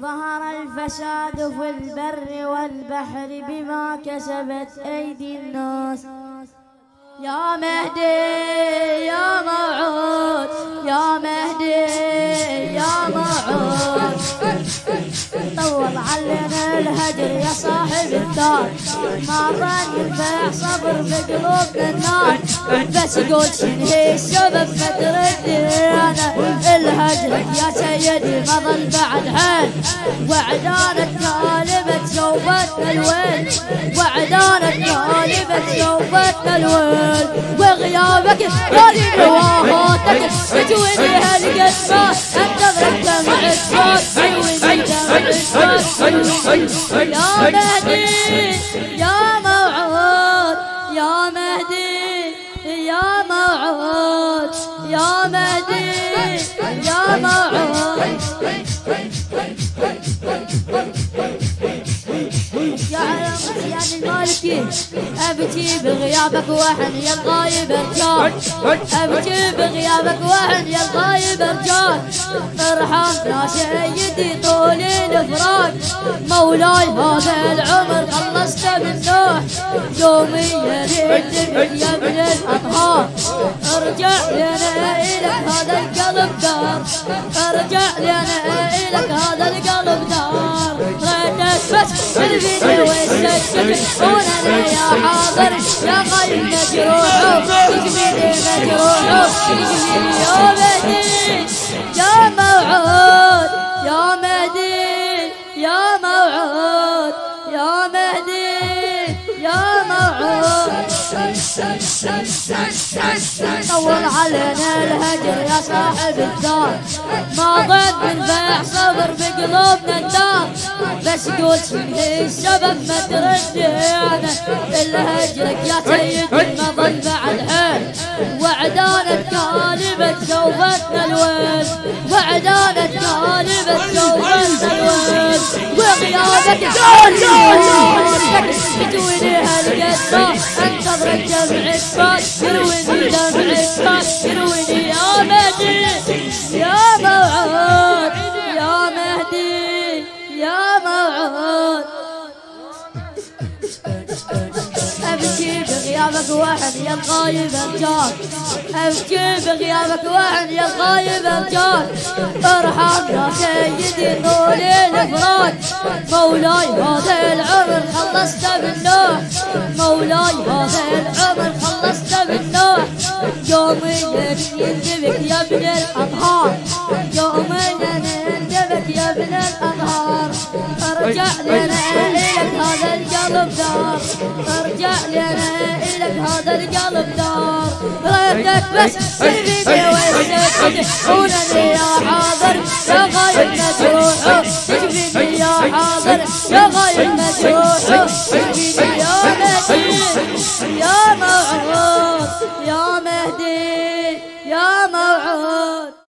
ظهر الفساد في البر والبحر بما كسبت أيدي الناس. يا مهدي يا موعود طول علينا الهجر يا صاحب الدار. ما ظن ينفع صبر في قلوبنا النار. بس قول شنو السبب تردي أنا الهجر يا سيدي ما ظل بعد حيل. وعدانك غالبة سوفتنا الويل. وعدانك غالبة سوفتنا الويل. وغيابك غالب رواهاتك تجوني هالقد ما مهدي يا موعود يا مهدي يا موعود يا مهدي يا موعود. يا زياد المالكي أبكي بغيابك وحن يا الغايب ارجال أبكي بغيابك وحن يا الغايب ارجال ارحم يا سيدي طول الفراق مولاي هذا العمر خلصت من نوح. يومي يريد يا ابن الأطهار. ارجع لنا الك هذا القلب دار. ارجع لنا الك هذا القلب دار. بس الفيديو والسجل وأنا يا حاضر يا غايب مجروح تجميلي مجروح تجميلي يا مهدي يا موعود يا مهدي يا موعود يا مهدي يا موعود طول علينا الهجر يا صاحب الدار ما ضد بالبيع صبر في قلوبنا الدار شنو السبب ما تردي أنا الا هجرك يا سيدي ما ظل بعد حيل وعدانك غالبة سوفتنا الويل. وعدانك غالبة سوفتنا الويل. وغيابك تجوني هالقد انتظرك دمع الصوت بغيابك وحن يا الغايب ارجال ابكي بغيابك وحن يا الغايب ارجال ارحم يا سيدي طول الافراد مولاي هذا العمر خلصت من نوح مولاي هذا العمر خلصت من نوح يومين يندبك يا ابن الأطهار. يومين يندبك يا ابن الأطهار. أرجع لنا القلب دار ارجع لي أنا الك هذا القلب دار ريتك بس سري ويسكت ونني يا حاضر